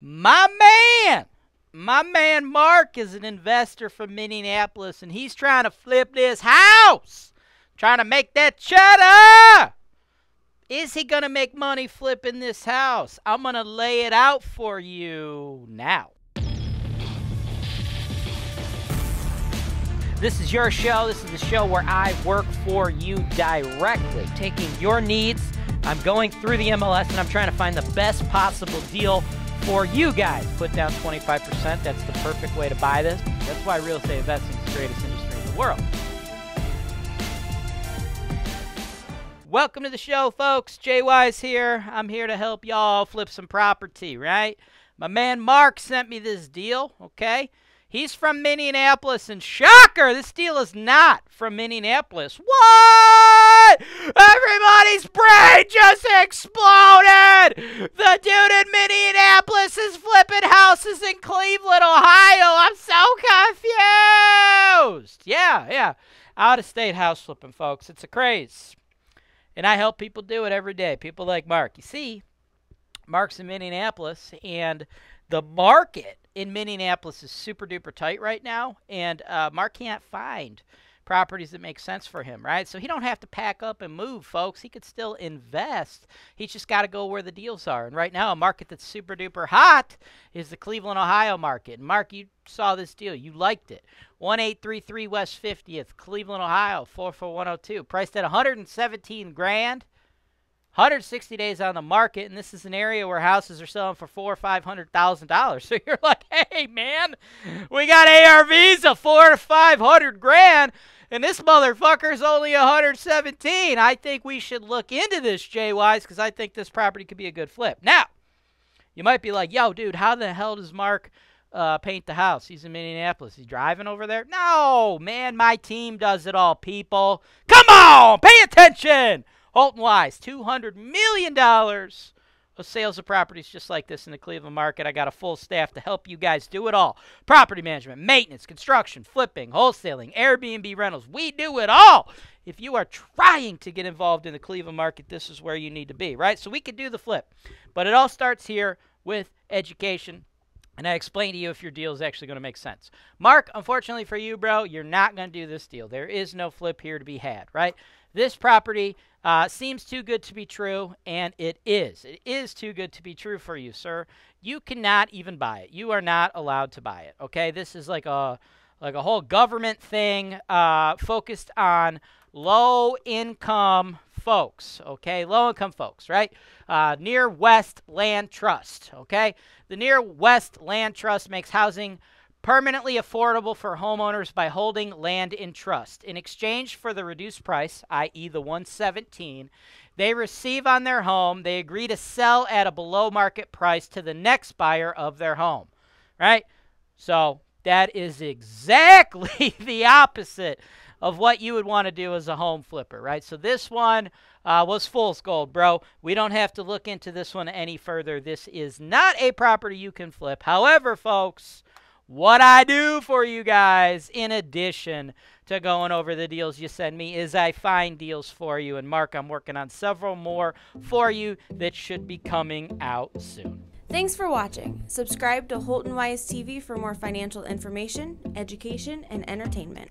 My man, my man Mark is an investor from Minneapolis and he's trying to flip this house, trying to make that cheddar. Is he going to make money flipping this house? I'm going to lay it out for you now. This is your show. This is the show where I work for you directly, taking your needs. I'm going through the MLS and I'm trying to find the best possible deal for you guys. Put down 25%. That's the perfect way to buy this. That's why real estate investing is the greatest industry in the world. Welcome to the show, folks. Jay Wise here. I'm here to help y'all flip some property, right? My man Mark sent me this deal, okay? He's from Minneapolis, and shocker, this deal is not from Minneapolis. What? Everybody's brain just exploded! The dude in Minneapolis is flipping houses in Cleveland, Ohio. I'm so confused. Yeah, yeah. Out of state house flipping, folks. It's a craze. And I help people do it every day. People like Mark. You see, Mark's in Minneapolis, and the market in Minneapolis is super duper tight right now, and uh, Mark can't find properties that make sense for him, right? So he don't have to pack up and move, folks. He could still invest. He's just got to go where the deals are. And right now, a market that's super duper hot is the Cleveland, Ohio market. Mark, you saw this deal. You liked it. 1833 West 50th, Cleveland, Ohio, 44102. Priced at 117 grand. 160 days on the market, and this is an area where houses are selling for four or five hundred thousand dollars. So you're like, hey man, we got ARVs of four to five hundred grand, and this motherfucker's only 117. I think we should look into this, Jay Wise, because I think this property could be a good flip. Now, you might be like, yo, dude, how the hell does Mark uh, paint the house? He's in Minneapolis. He's driving over there? No, man, my team does it all, people. Come on, pay attention. Holton Wise, $200 million sales of properties just like this in the Cleveland market. I got a full staff to help you guys do it all property management, maintenance, construction, flipping, wholesaling, Airbnb rentals. We do it all. If you are trying to get involved in the Cleveland market, this is where you need to be, right? So we could do the flip. But it all starts here with education. And I explain to you if your deal is actually going to make sense. Mark, unfortunately for you, bro, you're not going to do this deal. There is no flip here to be had, right? This property uh, seems too good to be true, and it is. It is too good to be true for you, sir. You cannot even buy it. You are not allowed to buy it. Okay, this is like a like a whole government thing uh, focused on low income folks. Okay, low income folks, right? Uh, Near West Land Trust. Okay, the Near West Land Trust makes housing permanently affordable for homeowners by holding land in trust. In exchange for the reduced price, i.e. the 117, they receive on their home, they agree to sell at a below market price to the next buyer of their home. Right? So that is exactly the opposite of what you would want to do as a home flipper, right? So this one uh, was fool's gold, bro. We don't have to look into this one any further. This is not a property you can flip. However, folks, what I do for you guys, in addition to going over the deals you send me, is I find deals for you. And Mark, I'm working on several more for you that should be coming out soon. Thanks for watching. Subscribe to Holton Wise TV for more financial information, education, and entertainment.